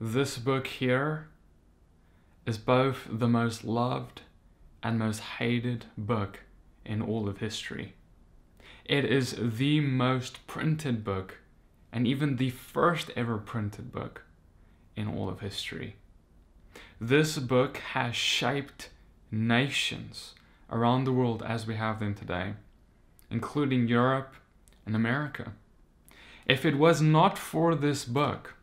this book here is both the most loved and most hated book in all of history. It is the most printed book and even the first ever printed book in all of history. This book has shaped nations around the world as we have them today, including Europe and America. If it was not for this book,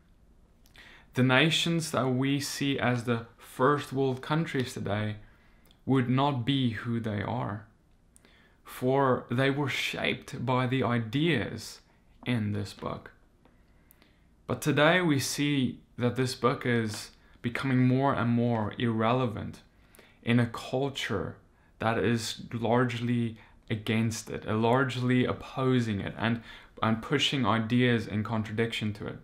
the nations that we see as the first world countries today would not be who they are. For they were shaped by the ideas in this book. But today we see that this book is becoming more and more irrelevant in a culture that is largely against it, largely opposing it, and, and pushing ideas in contradiction to it.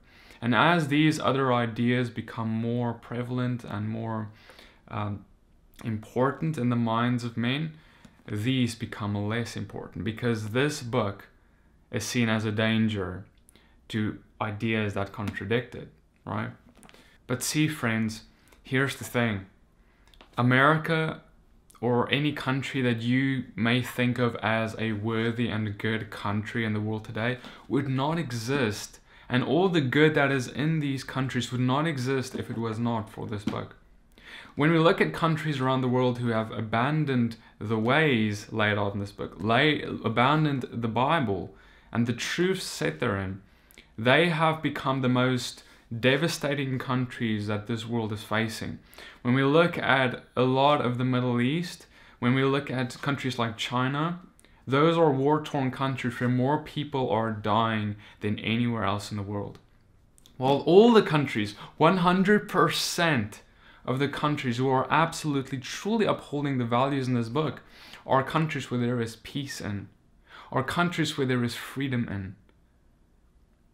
And as these other ideas become more prevalent and more um, important in the minds of men, these become less important because this book is seen as a danger to ideas that contradict it, right? But see, friends, here's the thing America or any country that you may think of as a worthy and good country in the world today would not exist. And all the good that is in these countries would not exist if it was not for this book. When we look at countries around the world who have abandoned the ways laid out in this book, lay, abandoned the Bible and the truths set therein, they have become the most devastating countries that this world is facing. When we look at a lot of the Middle East, when we look at countries like China, those are war torn countries where more people are dying than anywhere else in the world. While all the countries, 100% of the countries who are absolutely truly upholding the values in this book, are countries where there is peace in, are countries where there is freedom in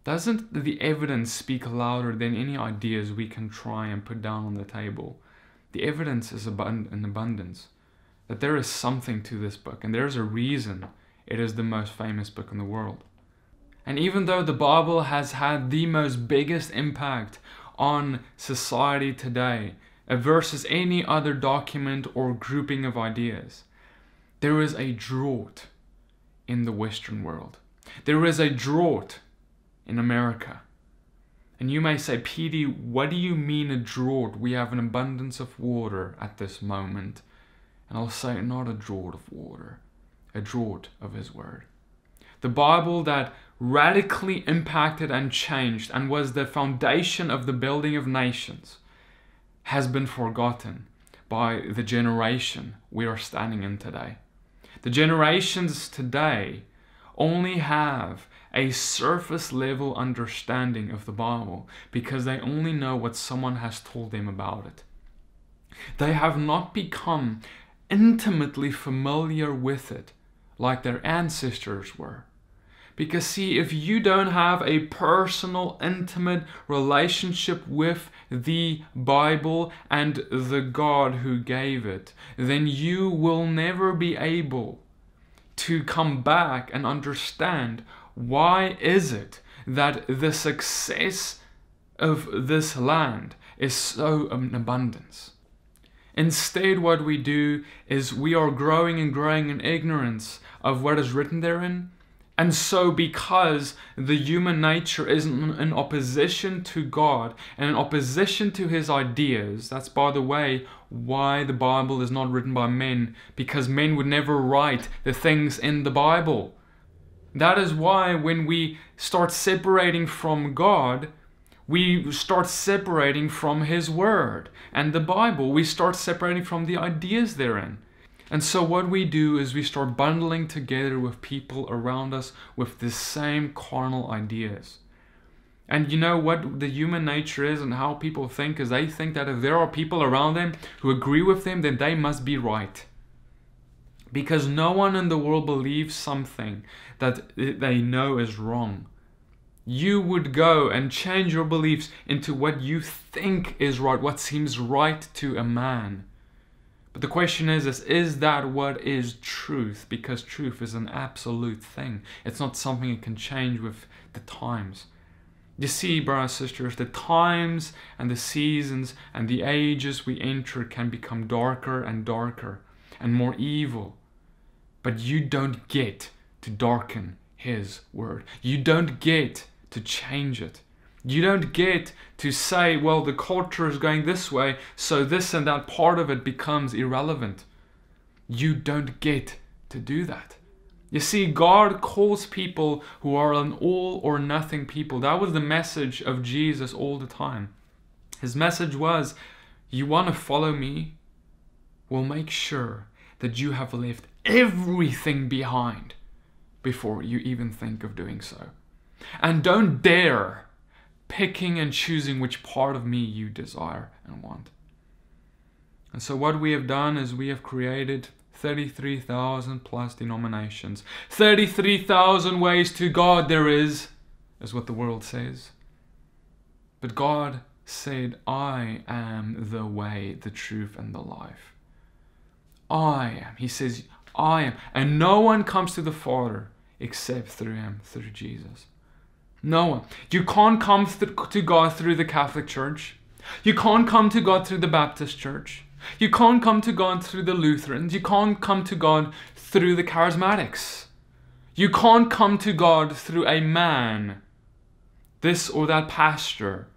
doesn't the evidence speak louder than any ideas we can try and put down on the table? The evidence is abund- in abundance that there is something to this book, and there's a reason it is the most famous book in the world. And even though the Bible has had the most biggest impact on society today uh, versus any other document or grouping of ideas, there is a drought in the Western world. There is a drought in America. And you may say, PD, what do you mean a drought? We have an abundance of water at this moment. And I'll say, not a draught of water, a draught of His Word. The Bible that radically impacted and changed and was the foundation of the building of nations has been forgotten by the generation we are standing in today. The generations today only have a surface level understanding of the Bible because they only know what someone has told them about it. They have not become intimately familiar with it like their ancestors were. Because, see, if you don't have a personal, intimate relationship with the Bible and the God who gave it, then you will never be able to come back and understand why is it that the success of this land is so in abundance? Instead, what we do is we are growing and growing in ignorance of what is written therein. And so, because the human nature is in opposition to God and in opposition to his ideas, that's by the way why the Bible is not written by men, because men would never write the things in the Bible. That is why when we start separating from God, we start separating from His Word and the Bible. We start separating from the ideas therein. And so, what we do is we start bundling together with people around us with the same carnal ideas. And you know what the human nature is and how people think is they think that if there are people around them who agree with them, then they must be right because no one in the world believes something that they know is wrong. You would go and change your beliefs into what you think is right, what seems right to a man. But the question is, is, is that what is truth? Because truth is an absolute thing. It's not something that can change with the times. You see, brothers and sisters, the times and the seasons and the ages we enter can become darker and darker and more evil. But you don't get to darken His Word. You don't get to change it. You don't get to say, well, the culture is going this way, so this and that part of it becomes irrelevant. You don't get to do that. You see, God calls people who are an all or nothing people. That was the message of Jesus all the time. His message was, You want to follow me? Well, make sure that you have left everything behind before you even think of doing so. And don't dare picking and choosing which part of me you desire and want. And so, what we have done is we have created 33,000 plus denominations. 33,000 ways to God there is, is what the world says. But God said, I am the way, the truth, and the life. I am. He says, I am. And no one comes to the Father except through Him, through Jesus. No one. You can't come to God through the Catholic Church. You can't come to God through the Baptist Church. You can't come to God through the Lutherans. You can't come to God through the Charismatics. You can't come to God through a man, this or that pastor.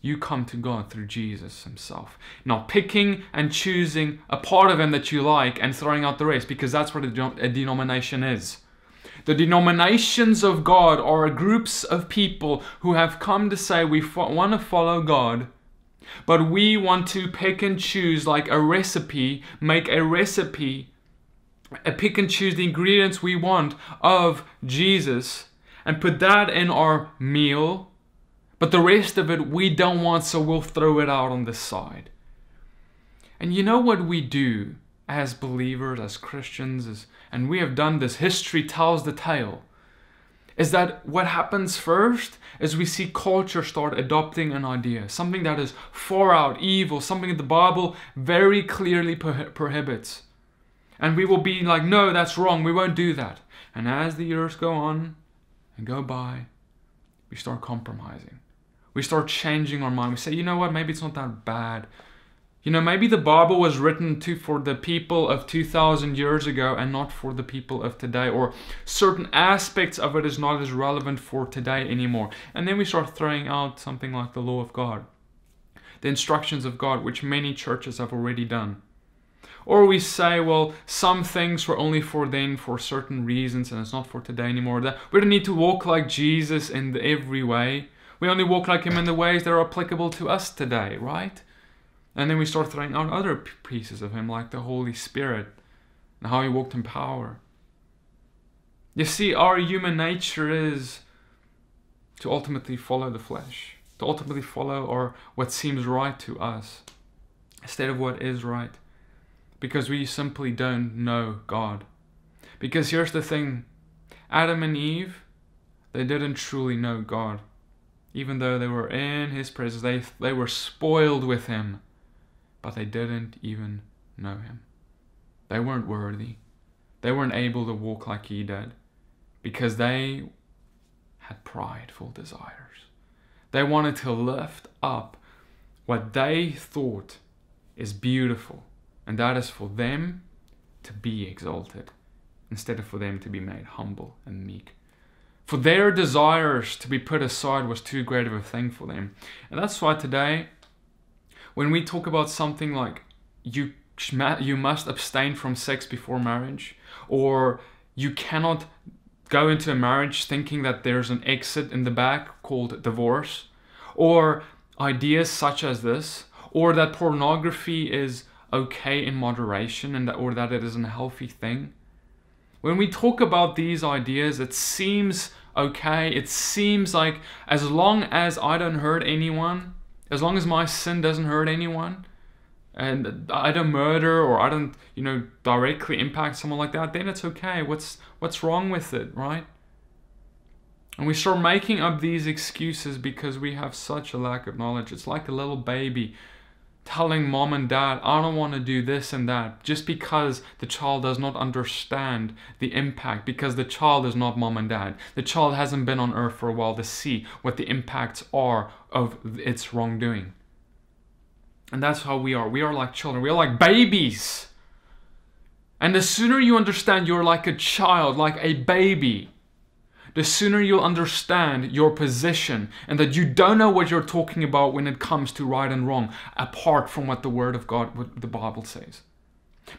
You come to God through Jesus Himself. Not picking and choosing a part of Him that you like and throwing out the rest, because that's what a denomination is. The denominations of God are groups of people who have come to say we want to follow God but we want to pick and choose like a recipe, make a recipe, a pick and choose the ingredients we want of Jesus and put that in our meal. But the rest of it we don't want, so we'll throw it out on the side. And you know what we do as believers, as Christians, as, and we have done this, history tells the tale is that what happens first is we see culture start adopting an idea, something that is far out, evil, something that the Bible very clearly pro- prohibits. And we will be like, no, that's wrong, we won't do that. And as the years go on and go by, we start compromising. We start changing our mind. We say, you know what, maybe it's not that bad. You know, maybe the Bible was written to for the people of 2000 years ago and not for the people of today or certain aspects of it is not as relevant for today anymore. And then we start throwing out something like the law of God. The instructions of God which many churches have already done. Or we say, well, some things were only for then for certain reasons and it's not for today anymore. That we don't need to walk like Jesus in every way. We only walk like him in the ways that are applicable to us today, right? And then we start throwing out other pieces of him, like the Holy Spirit and how he walked in power. You see, our human nature is to ultimately follow the flesh, to ultimately follow or what seems right to us instead of what is right, because we simply don't know God. Because here's the thing Adam and Eve, they didn't truly know God. Even though they were in his presence, they, they were spoiled with him but they didn't even know him. They weren't worthy. They weren't able to walk like he did because they had prideful desires. They wanted to lift up what they thought is beautiful, and that is for them to be exalted instead of for them to be made humble and meek. For their desires to be put aside was too great of a thing for them. And that's why today when we talk about something like you you must abstain from sex before marriage or you cannot go into a marriage thinking that there's an exit in the back called divorce or ideas such as this or that pornography is okay in moderation and that, or that it is a healthy thing. When we talk about these ideas it seems okay. It seems like as long as i don't hurt anyone as long as my sin doesn't hurt anyone and I don't murder or I don't, you know, directly impact someone like that, then it's okay. What's what's wrong with it, right? And we start making up these excuses because we have such a lack of knowledge. It's like a little baby telling mom and dad, I don't want to do this and that, just because the child does not understand the impact, because the child is not mom and dad. The child hasn't been on earth for a while to see what the impacts are of its wrongdoing. And that's how we are. We are like children, we are like babies. And the sooner you understand you're like a child, like a baby, the sooner you'll understand your position and that you don't know what you're talking about when it comes to right and wrong, apart from what the Word of God, what the Bible says.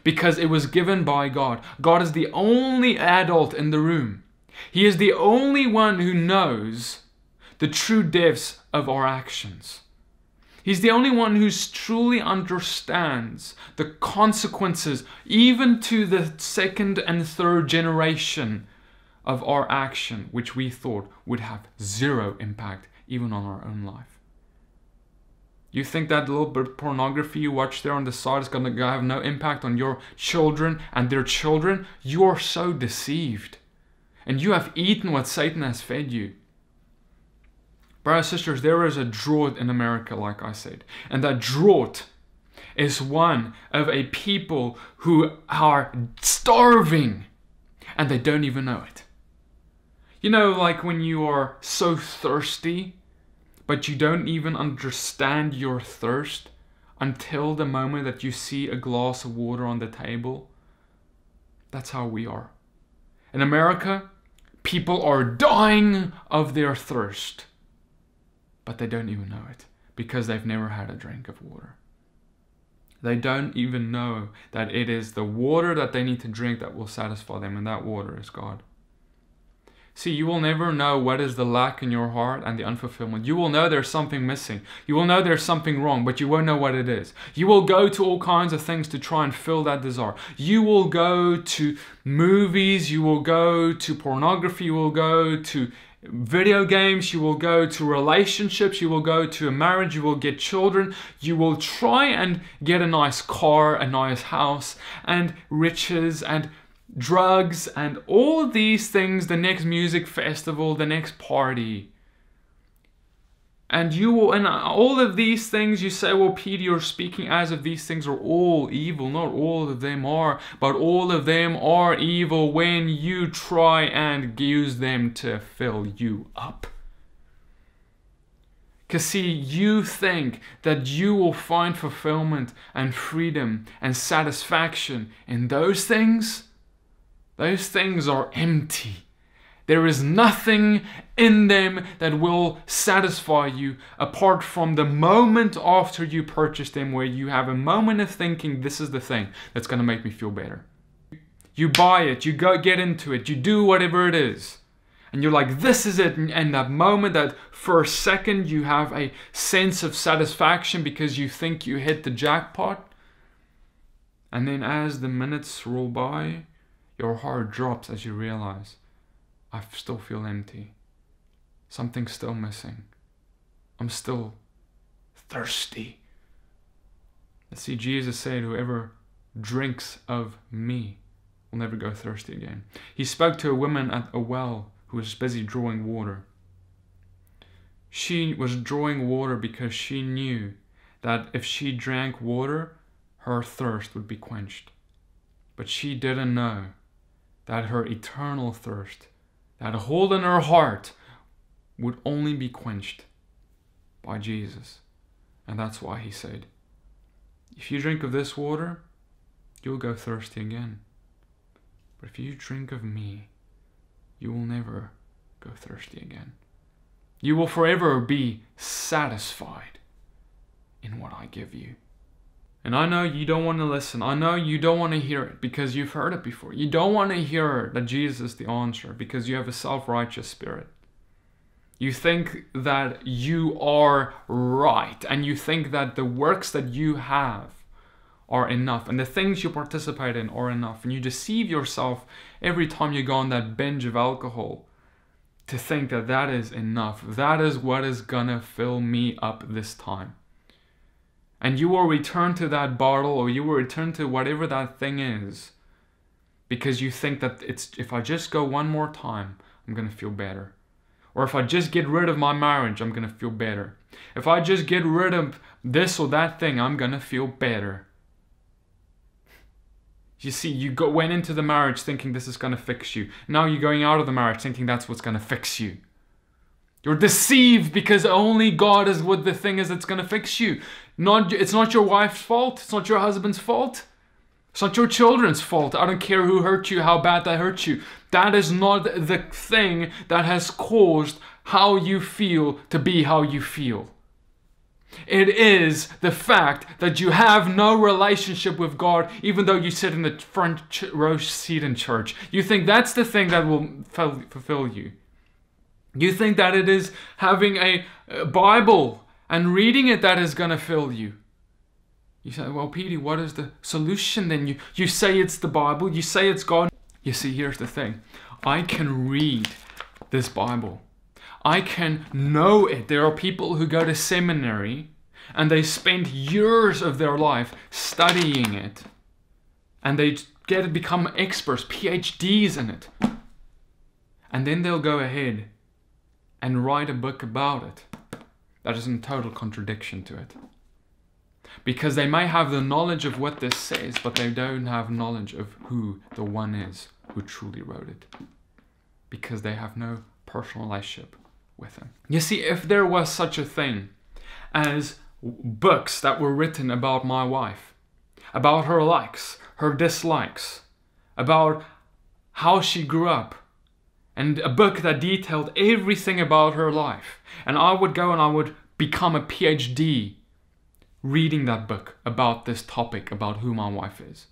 Because it was given by God. God is the only adult in the room. He is the only one who knows the true depths of our actions. He's the only one who truly understands the consequences, even to the second and third generation of our action, which we thought would have zero impact even on our own life. You think that little bit of pornography you watch there on the side is going to have no impact on your children and their children? You are so deceived. And you have eaten what Satan has fed you. Brothers and sisters, there is a drought in America, like I said. And that drought is one of a people who are starving and they don't even know it. You know, like when you are so thirsty, but you don't even understand your thirst until the moment that you see a glass of water on the table? That's how we are. In America, people are dying of their thirst, but they don't even know it because they've never had a drink of water. They don't even know that it is the water that they need to drink that will satisfy them, and that water is God. See, you will never know what is the lack in your heart and the unfulfillment. You will know there's something missing. You will know there's something wrong, but you won't know what it is. You will go to all kinds of things to try and fill that desire. You will go to movies, you will go to pornography, you will go to video games, you will go to relationships, you will go to a marriage, you will get children, you will try and get a nice car, a nice house, and riches and drugs, and all these things, the next music festival, the next party. And you will, and all of these things you say, well, PD, you're speaking as if these things are all evil. Not all of them are, but all of them are evil when you try and use them to fill you up. Because, see, you think that you will find fulfillment and freedom and satisfaction in those things, those things are empty. There is nothing in them that will satisfy you apart from the moment after you purchase them, where you have a moment of thinking, this is the thing that's going to make me feel better. You buy it, you go get into it, you do whatever it is. And you're like, this is it. And that moment, that first second, you have a sense of satisfaction because you think you hit the jackpot. And then as the minutes roll by, your heart drops as you realize, I still feel empty. Something's still missing. I'm still thirsty. Let's see, Jesus said, Whoever drinks of me will never go thirsty again. He spoke to a woman at a well who was busy drawing water. She was drawing water because she knew that if she drank water, her thirst would be quenched. But she didn't know that her eternal thirst, that hole in her heart, would only be quenched by Jesus. And that's why he said, If you drink of this water, you'll go thirsty again. But if you drink of me, you will never go thirsty again. You will forever be satisfied in what I give you. And I know you don't want to listen. I know you don't want to hear it because you've heard it before. You don't want to hear that Jesus is the answer because you have a self righteous spirit. You think that you are right and you think that the works that you have are enough and the things you participate in are enough. And you deceive yourself every time you go on that binge of alcohol to think that that is enough. That is what is gonna fill me up this time and you will return to that bottle or you will return to whatever that thing is because you think that it's if I just go one more time, I'm going to feel better. Or if I just get rid of my marriage, I'm going to feel better. If I just get rid of this or that thing, I'm gonna feel better. You see, you go, went into the marriage thinking this is gonna fix you. Now you're going out of the marriage thinking that's what's gonna fix you. You're deceived because only God is what the thing is that's gonna fix you. Not, it's not your wife's fault. It's not your husband's fault. It's not your children's fault. I don't care who hurt you, how bad they hurt you. That is not the thing that has caused how you feel to be how you feel. It is the fact that you have no relationship with God, even though you sit in the front row seat in church. You think that's the thing that will fulfill you. You think that it is having a Bible and reading it that is going to fill you. You say, well, PD, what is the solution then? You, you say it's the Bible, you say it's God. You see, here's the thing I can read this Bible, I can know it. There are people who go to seminary and they spend years of their life studying it and they get to become experts, PhDs in it. And then they'll go ahead and write a book about it. That is in total contradiction to it because they may have the knowledge of what this says, but they don't have knowledge of who the one is who truly wrote it, because they have no personal relationship with him. You see, if there was such a thing as books that were written about my wife, about her likes, her dislikes, about how she grew up, and a book that detailed everything about her life, and I would go and I would become a PhD reading that book about this topic, about who my wife is.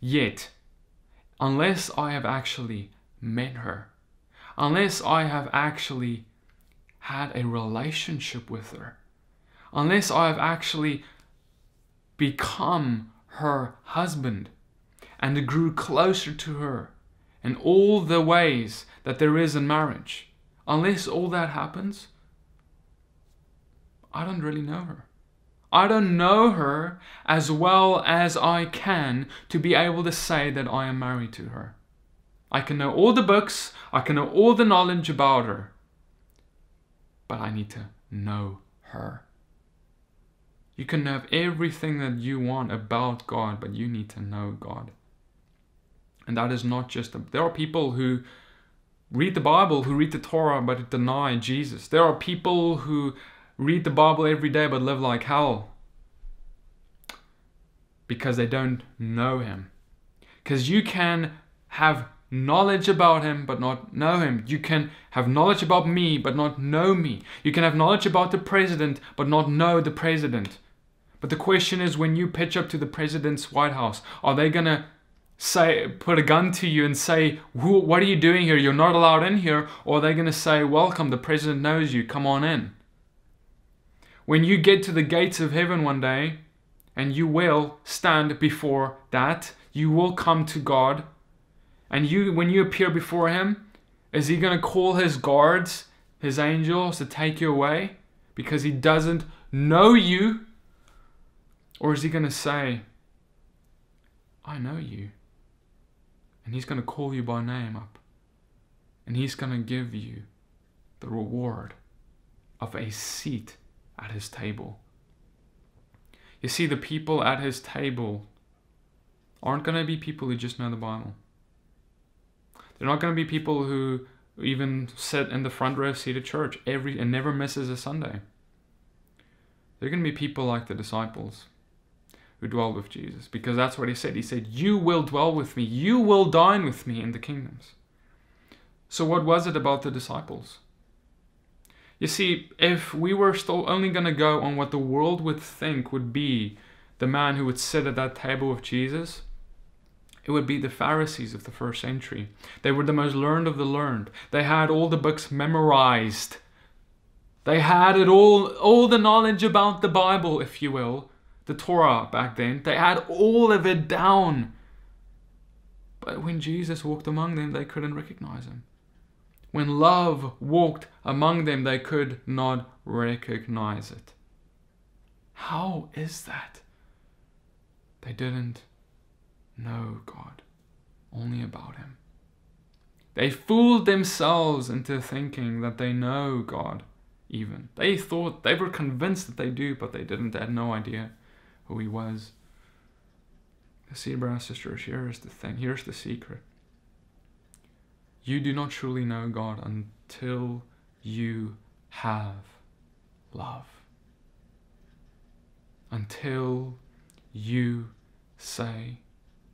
Yet, unless I have actually met her, unless I have actually had a relationship with her, unless I have actually become her husband and grew closer to her in all the ways that there is in marriage, unless all that happens, I don't really know her. I don't know her as well as I can to be able to say that I am married to her. I can know all the books, I can know all the knowledge about her, but I need to know her. You can have everything that you want about God, but you need to know God. And that is not just, there are people who read the Bible, who read the Torah, but deny Jesus. There are people who read the Bible every day but live like hell because they don't know Him. Because you can have knowledge about Him but not know Him. You can have knowledge about me but not know me. You can have knowledge about the president but not know the president. But the question is when you pitch up to the president's White House, are they going to say put a gun to you and say what are you doing here? You're not allowed in here. Or they're they going to say welcome the president knows you. Come on in. When you get to the gates of heaven one day, and you will stand before that, you will come to God, and you when you appear before him, is he going to call his guards, his angels to take you away? Because he doesn't know you? Or is he going to say, I know you? And he's going to call you by name up. And he's going to give you the reward of a seat at his table. You see, the people at his table aren't going to be people who just know the Bible. They're not going to be people who even sit in the front row seat at church every and never misses a Sunday. They're going to be people like the disciples who dwell with Jesus because that's what he said. He said, You will dwell with me, you will dine with me in the kingdoms. So, what was it about the disciples? You see, if we were still only going to go on what the world would think would be the man who would sit at that table with Jesus, it would be the Pharisees of the first century. They were the most learned of the learned. They had all the books memorized. They had it all, all the knowledge about the Bible, if you will, the Torah back then. They had all of it down. But when Jesus walked among them, they couldn't recognize him. When love walked among them, they could not recognize it. How is that? They didn't know God, only about Him. They fooled themselves into thinking that they know God, even. They thought, they were convinced that they do, but they didn't. They had no idea who he was. See, and sisters, here's the thing, here's the secret. You do not truly know God until you have love. Until you say,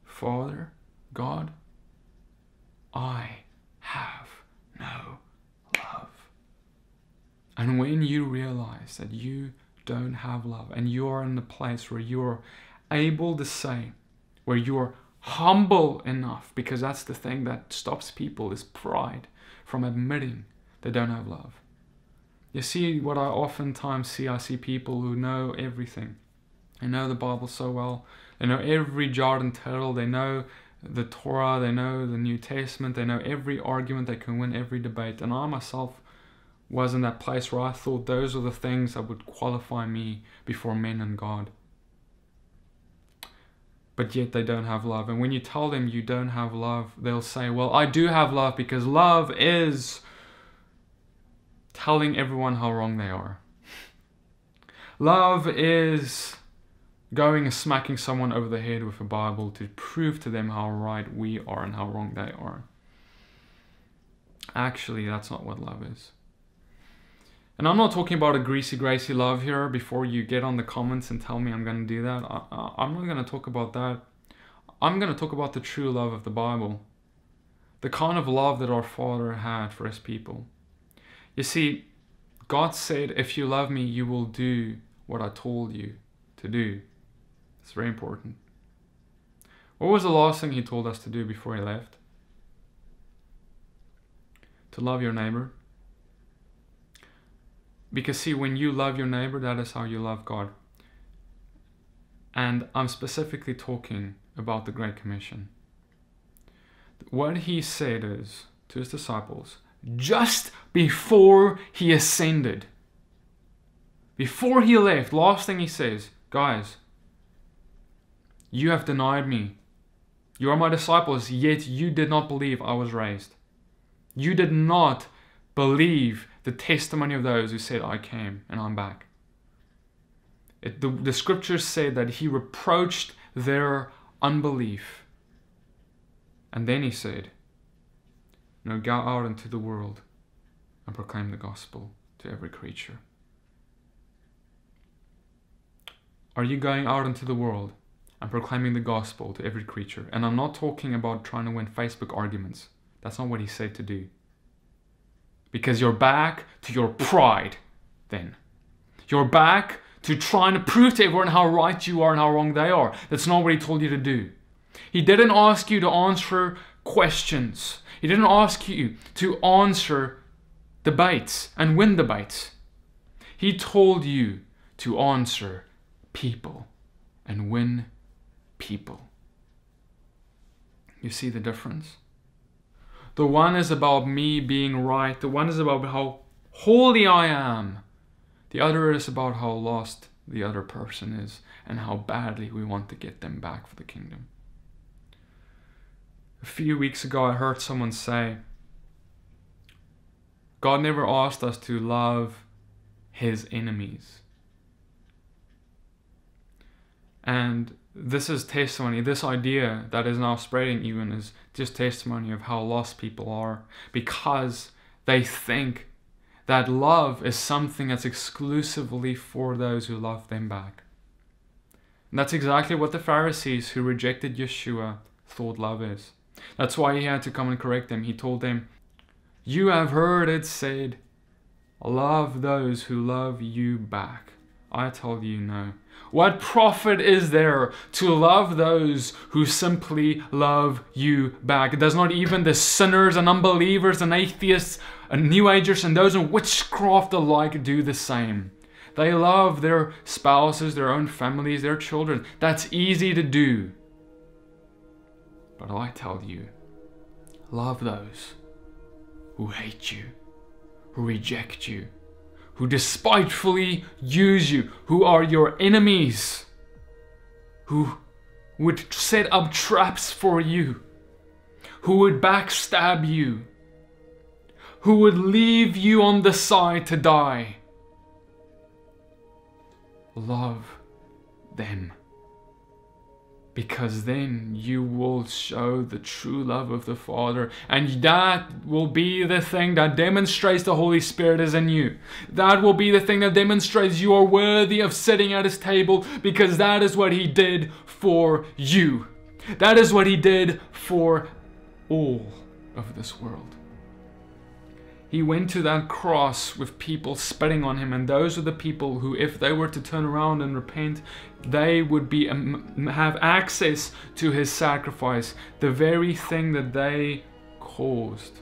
Father, God, I have no love. And when you realize that you don't have love and you are in the place where you're able to say, where you're humble enough, because that's the thing that stops people is pride from admitting they don't have love. You see what I oftentimes see, I see people who know everything. They know the Bible so well. They know every jot and tittle. They know the Torah. They know the New Testament. They know every argument. They can win every debate. And I myself was in that place where I thought those are the things that would qualify me before men and God but yet they don't have love. And when you tell them you don't have love, they'll say, Well, I do have love because love is telling everyone how wrong they are. Love is going and smacking someone over the head with a Bible to prove to them how right we are and how wrong they are. Actually, that's not what love is. And I'm not talking about a greasy, gracy love here before you get on the comments and tell me I'm going to do that. I, am not going to talk about that. I'm going to talk about the true love of the Bible. The kind of love that our Father had for his people. You see, God said, If you love me, you will do what I told you to do. It's very important. What was the last thing he told us to do before he left? To love your neighbor because, see, when you love your neighbor, that is how you love God. And I'm specifically talking about the Great Commission. What he said is to his disciples just before he ascended, before he left, last thing he says, guys, you have denied me. You are my disciples, yet you did not believe I was raised. You did not believe the testimony of those who said, I came and I'm back. It, the, the scriptures say that he reproached their unbelief. And then he said, Now go out into the world and proclaim the gospel to every creature. Are you going out into the world and proclaiming the gospel to every creature? And I'm not talking about trying to win Facebook arguments. That's not what he said to do because you're back to your pride then. You're back to trying to prove to everyone how right you are and how wrong they are. That's not what he told you to do. He didn't ask you to answer questions. He didn't ask you to answer debates and win debates. He told you to answer people and win people. You see the difference? The one is about me being right. The one is about how holy I am. The other is about how lost the other person is and how badly we want to get them back for the kingdom. A few weeks ago, I heard someone say, God never asked us to love his enemies. And this is testimony. This idea that is now spreading even is just testimony of how lost people are because they think that love is something that's exclusively for those who love them back. And that's exactly what the Pharisees who rejected Yeshua thought love is. That's why he had to come and correct them. He told them, You have heard it said, Love those who love you back. I tell you no. What profit is there to love those who simply love you back? Does not even the sinners and unbelievers and atheists and New Agers and those in witchcraft alike do the same? They love their spouses, their own families, their children. That's easy to do. But I tell you, love those who hate you, who reject you, who despitefully use you, who are your enemies, who would set up traps for you, who would backstab you, who would leave you on the side to die. Love them because then you will show the true love of the Father, and that will be the thing that demonstrates the Holy Spirit is in you. That will be the thing that demonstrates you are worthy of sitting at His table, because that is what He did for you. That is what He did for all of this world. He went to that cross with people spitting on him, and those are the people who, if they were to turn around and repent, they would be um, have access to his sacrifice, the very thing that they caused.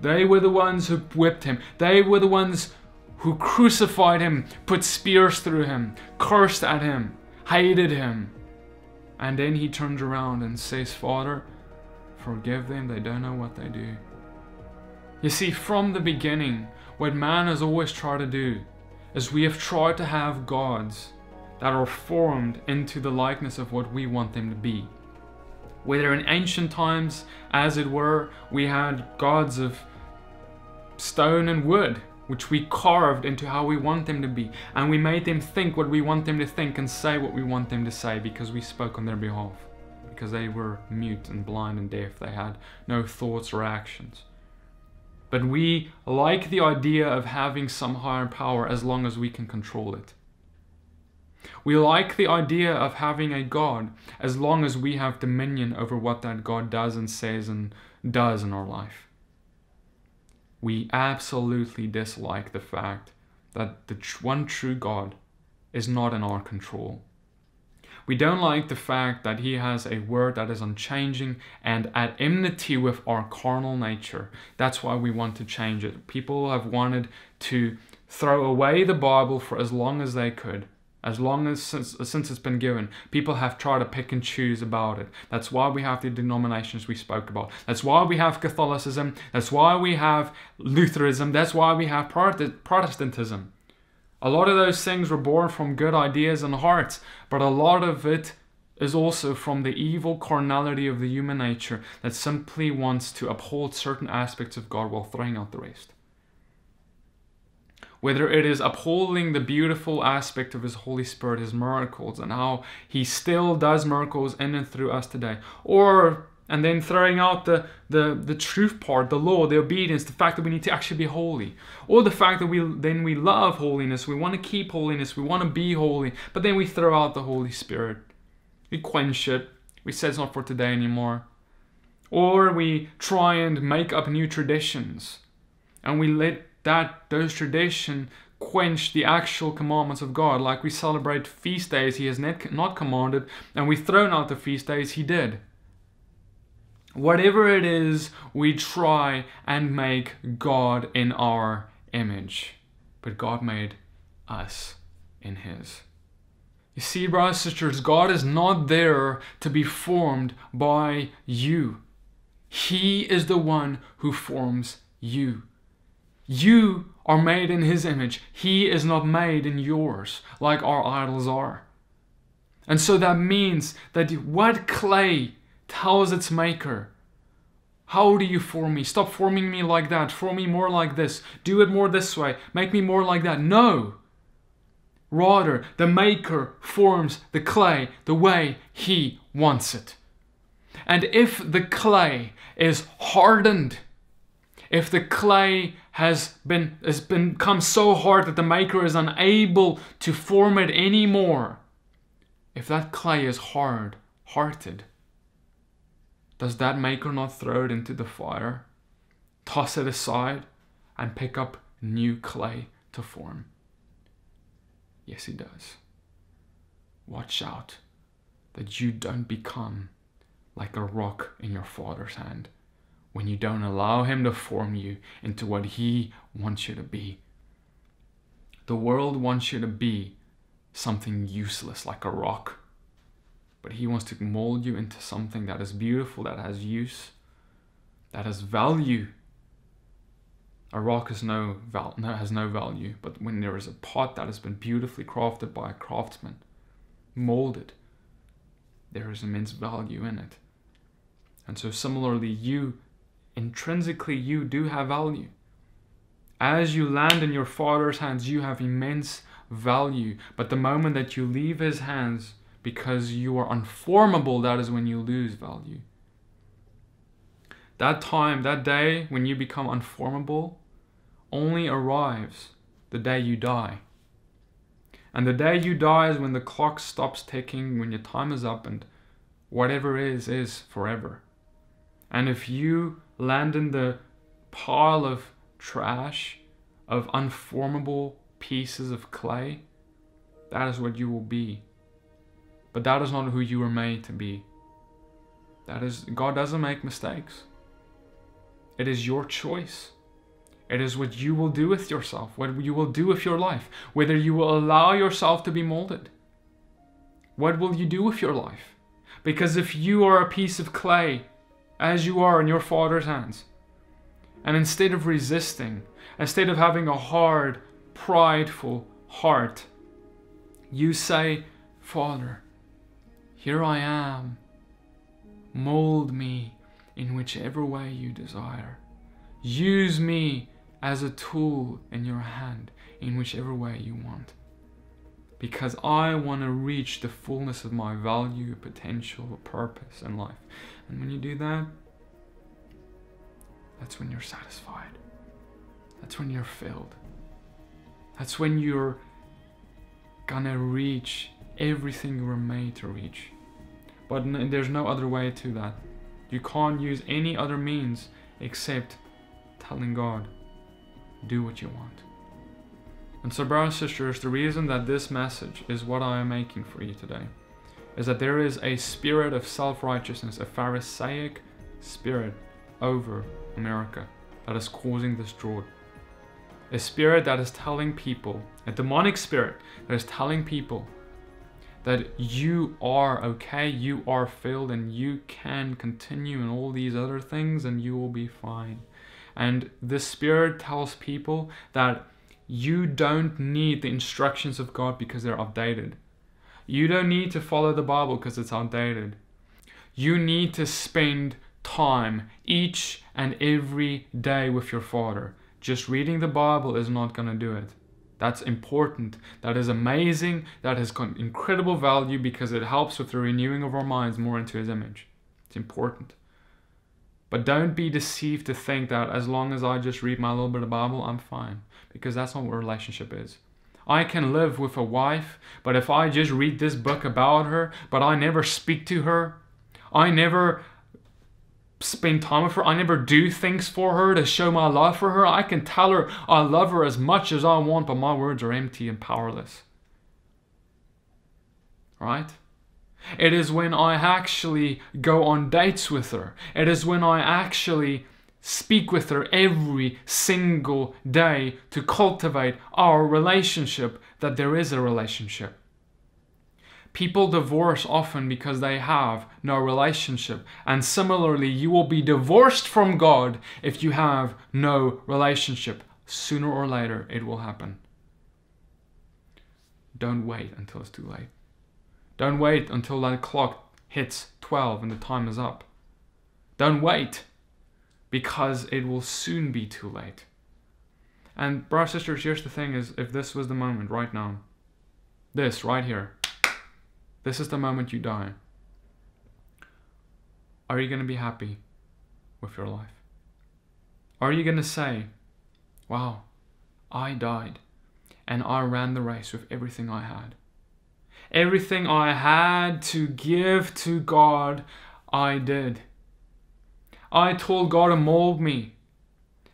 They were the ones who whipped him. They were the ones who crucified him, put spears through him, cursed at him, hated him. And then he turns around and says, Father, forgive them, they don't know what they do. You see, from the beginning, what man has always tried to do is we have tried to have gods that are formed into the likeness of what we want them to be. Whether in ancient times, as it were, we had gods of stone and wood, which we carved into how we want them to be, and we made them think what we want them to think and say what we want them to say because we spoke on their behalf, because they were mute and blind and deaf, they had no thoughts or actions. But we like the idea of having some higher power as long as we can control it. We like the idea of having a God as long as we have dominion over what that God does and says and does in our life. We absolutely dislike the fact that the one true God is not in our control. We don't like the fact that he has a word that is unchanging and at enmity with our carnal nature. That's why we want to change it. People have wanted to throw away the Bible for as long as they could. As long as since, since it's been given, people have tried to pick and choose about it. That's why we have the denominations we spoke about. That's why we have Catholicism. That's why we have Lutheranism. That's why we have Protestantism. A lot of those things were born from good ideas and hearts, but a lot of it is also from the evil carnality of the human nature that simply wants to uphold certain aspects of God while throwing out the rest. Whether it is upholding the beautiful aspect of His Holy Spirit, His miracles, and how He still does miracles in and through us today, or and then throwing out the, the, the truth part, the law, the obedience, the fact that we need to actually be holy. Or the fact that we then we love holiness, we want to keep holiness, we want to be holy, but then we throw out the Holy Spirit. We quench it. We say it's not for today anymore. Or we try and make up new traditions. And we let that those tradition quench the actual commandments of God. Like we celebrate feast days he has not commanded, and we've thrown out the feast days he did. Whatever it is, we try and make God in our image. But God made us in His. You see, brothers and sisters, God is not there to be formed by you. He is the one who forms you. You are made in His image. He is not made in yours like our idols are. And so that means that what clay tells its maker, How do you form me? Stop forming me like that. Form me more like this. Do it more this way. Make me more like that. No. Rather, the maker forms the clay the way he wants it. And if the clay is hardened, if the clay has been has been become so hard that the maker is unable to form it anymore, if that clay is hard hearted, does that maker not throw it into the fire, toss it aside, and pick up new clay to form? Yes, he does. Watch out that you don't become like a rock in your father's hand when you don't allow him to form you into what he wants you to be. The world wants you to be something useless like a rock but He wants to mold you into something that is beautiful, that has use, that has value. A rock has no, val- no, has no value, but when there is a pot that has been beautifully crafted by a craftsman, molded, there is immense value in it. And so, similarly, you, intrinsically, you do have value. As you land in your Father's hands, you have immense value. But the moment that you leave His hands because you are unformable, that is when you lose value. That time, that day when you become unformable, only arrives the day you die. And the day you die is when the clock stops ticking, when your time is up, and whatever is, is forever. And if you land in the pile of trash, of unformable pieces of clay, that is what you will be. But that is not who you were made to be. That is, God doesn't make mistakes. It is your choice. It is what you will do with yourself, what you will do with your life, whether you will allow yourself to be molded. What will you do with your life? Because if you are a piece of clay, as you are in your Father's hands, and instead of resisting, instead of having a hard, prideful heart, you say, Father, here I am. Mold me in whichever way you desire. Use me as a tool in your hand in whichever way you want. Because I want to reach the fullness of my value, potential, purpose in life. And when you do that, that's when you're satisfied. That's when you're filled. That's when you're gonna reach everything you were made to reach. But there's no other way to that. You can't use any other means except telling God, do what you want. And so, brothers and sisters, the reason that this message is what I am making for you today is that there is a spirit of self righteousness, a Pharisaic spirit over America that is causing this drought. A spirit that is telling people, a demonic spirit that is telling people that you are okay, you are filled, and you can continue in all these other things and you will be fine. And the Spirit tells people that you don't need the instructions of God because they're outdated. You don't need to follow the Bible because it's outdated. You need to spend time each and every day with your Father. Just reading the Bible is not going to do it. That's important. That is amazing. That has incredible value because it helps with the renewing of our minds more into His image. It's important. But don't be deceived to think that as long as I just read my little bit of Bible, I'm fine. Because that's not what a relationship is. I can live with a wife, but if I just read this book about her, but I never speak to her, I never spend time with her, I never do things for her to show my love for her, I can tell her I love her as much as I want, but my words are empty and powerless. Right? It is when I actually go on dates with her. It is when I actually speak with her every single day to cultivate our relationship that there is a relationship. People divorce often because they have no relationship. And similarly, you will be divorced from God if you have no relationship. Sooner or later, it will happen. Don't wait until it's too late. Don't wait until that clock hits 12 and the time is up. Don't wait because it will soon be too late. And brothers sisters, here's the thing is if this was the moment right now, this right here, this is the moment you die. Are you going to be happy with your life? Are you going to say, wow, I died and I ran the race with everything I had? Everything I had to give to God, I did. I told God to mold me.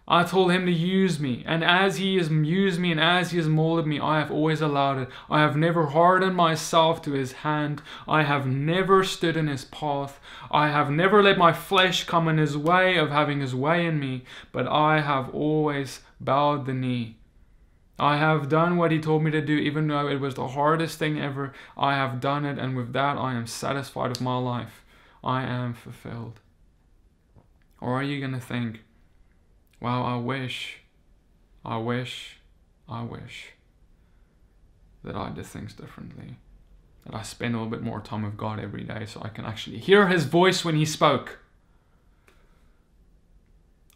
I told him to use me, and as he has used me and as he has molded me, I have always allowed it. I have never hardened myself to his hand. I have never stood in his path. I have never let my flesh come in his way of having his way in me, but I have always bowed the knee I have done what he told me to do, even though it was the hardest thing ever. I have done it, and with that, I am satisfied with my life. I am fulfilled. Or are you going to think, wow, I wish, I wish, I wish that I did things differently? That I spend a little bit more time with God every day so I can actually hear his voice when he spoke.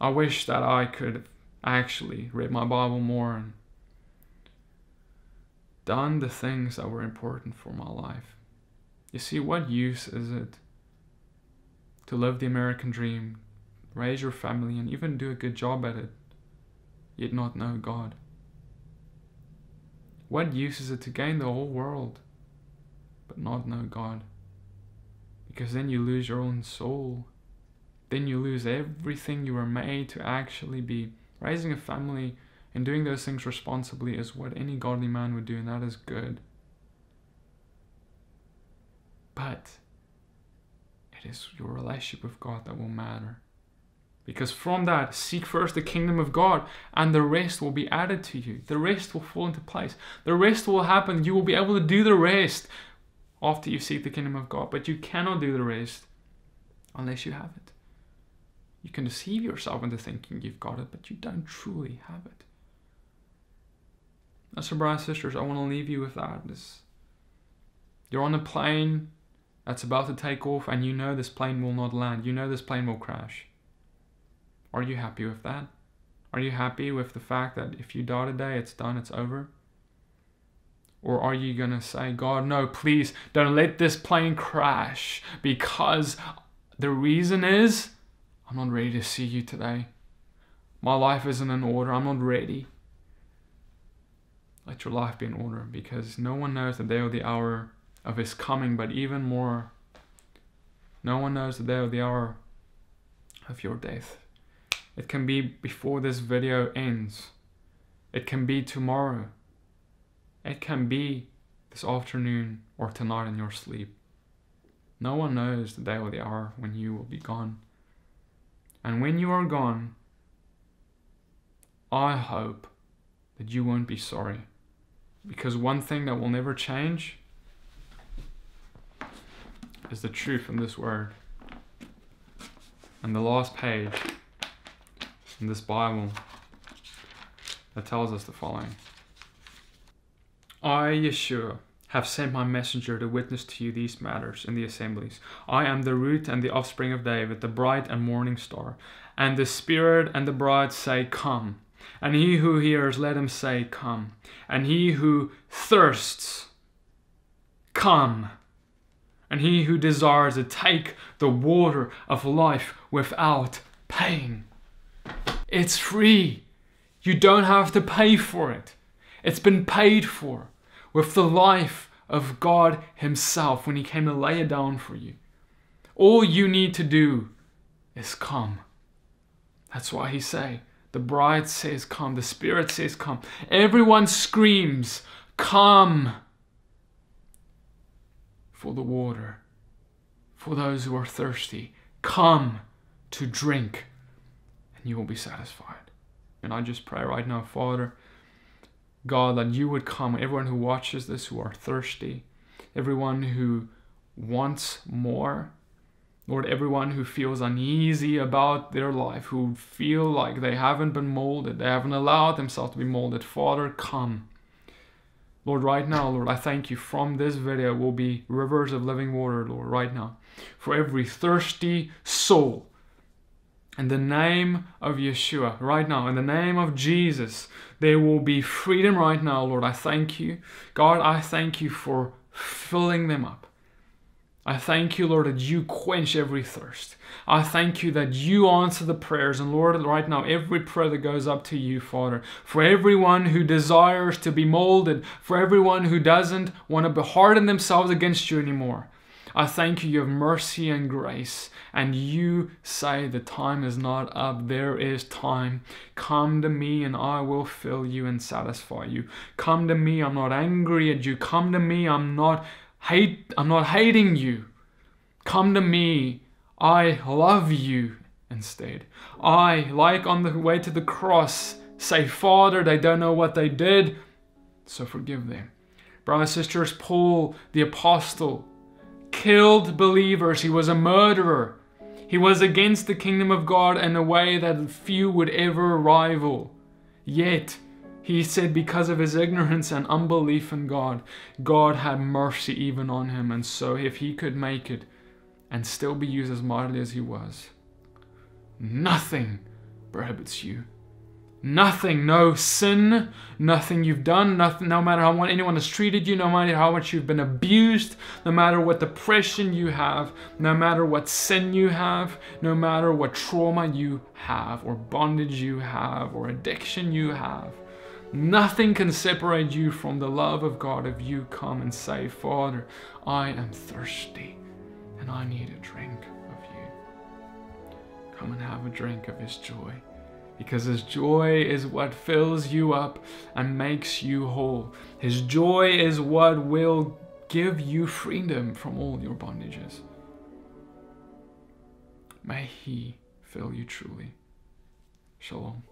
I wish that I could have actually read my Bible more and done the things that were important for my life. You see, what use is it to live the American dream, raise your family, and even do a good job at it, yet not know God? What use is it to gain the whole world, but not know God? Because then you lose your own soul. Then you lose everything you were made to actually be. Raising a family and doing those things responsibly is what any godly man would do, and that is good. But it is your relationship with God that will matter. Because from that, seek first the kingdom of God, and the rest will be added to you. The rest will fall into place. The rest will happen. You will be able to do the rest after you seek the kingdom of God. But you cannot do the rest unless you have it. You can deceive yourself into thinking you've got it, but you don't truly have it. so, brothers and sisters, I want to leave you with that. This, you're on a plane that's about to take off, and you know this plane will not land. You know this plane will crash. Are you happy with that? Are you happy with the fact that if you die today, it's done, it's over? Or are you going to say, God, no, please don't let this plane crash because the reason is I'm not ready to see you today. My life isn't in order. I'm not ready. Let your life be in order because no one knows the day or the hour of his coming, but even more, no one knows the day or the hour of your death. It can be before this video ends. It can be tomorrow. It can be this afternoon or tonight in your sleep. No one knows the day or the hour when you will be gone. And when you are gone, I hope that you won't be sorry. Because one thing that will never change is the truth in this word. And the last page in this Bible that tells us the following I, Yeshua, have sent my messenger to witness to you these matters in the assemblies. I am the root and the offspring of David, the bright and morning star. And the Spirit and the bride say, Come. And he who hears, let him say, Come. And he who thirsts, Come. And he who desires to take the water of life without paying. It's free. You don't have to pay for it. It's been paid for with the life of God Himself when He came to lay it down for you. All you need to do is come. That's why He say, the bride says come, the Spirit says come. Everyone screams, come for the water, for those who are thirsty. Come to drink, and you will be satisfied. And I just pray right now, Father, God, that you would come, everyone who watches this who are thirsty, everyone who wants more, Lord, everyone who feels uneasy about their life, who feel like they haven't been molded, they haven't allowed themselves to be molded, Father, come. Lord, right now, Lord, I thank you from this video will be rivers of living water, Lord, right now. For every thirsty soul, in the name of Yeshua, right now, in the name of Jesus, there will be freedom right now, Lord. I thank you. God, I thank you for filling them up. I thank you, Lord, that you quench every thirst. I thank you that you answer the prayers. And Lord, right now, every prayer that goes up to you, Father, for everyone who desires to be molded, for everyone who doesn't want to harden themselves against you anymore. I thank you, you have mercy and grace, and you say the time is not up. There is time. Come to me, and I will fill you and satisfy you. Come to me, I'm not angry at you. Come to me, I'm not hate I'm not hating you. Come to me, I love you instead. I, like on the way to the cross, say, Father, they don't know what they did, so forgive them. Brothers and sisters, Paul the apostle killed believers. He was a murderer. He was against the kingdom of God in a way that few would ever rival. Yet, he said because of his ignorance and unbelief in God, God had mercy even on him. And so, if he could make it and still be used as mightily as he was, nothing prohibits you. Nothing, no sin, nothing you've done, nothing, no matter how anyone has treated you, no matter how much you've been abused, no matter what depression you have, no matter what sin you have, no matter what trauma you have, or bondage you have, or addiction you have. Nothing can separate you from the love of God if you come and say, Father, I am thirsty and I need a drink of you. Come and have a drink of His joy because His joy is what fills you up and makes you whole. His joy is what will give you freedom from all your bondages. May He fill you truly. Shalom.